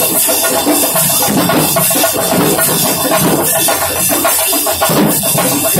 Thank you.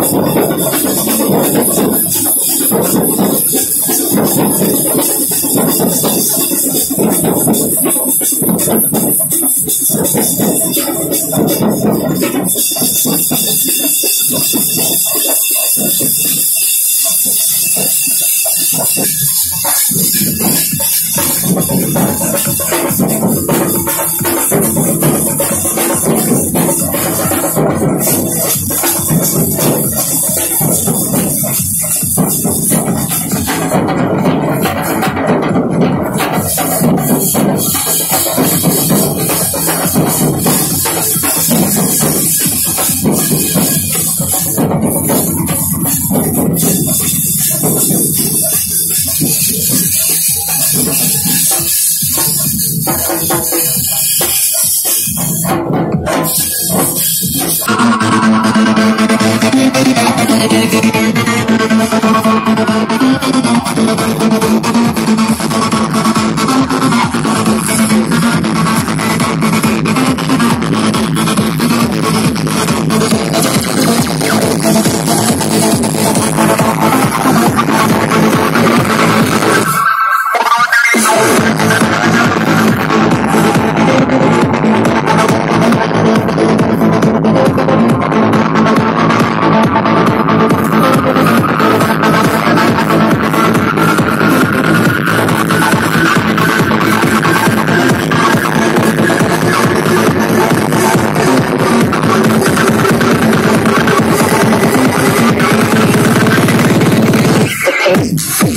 Thank you. Thank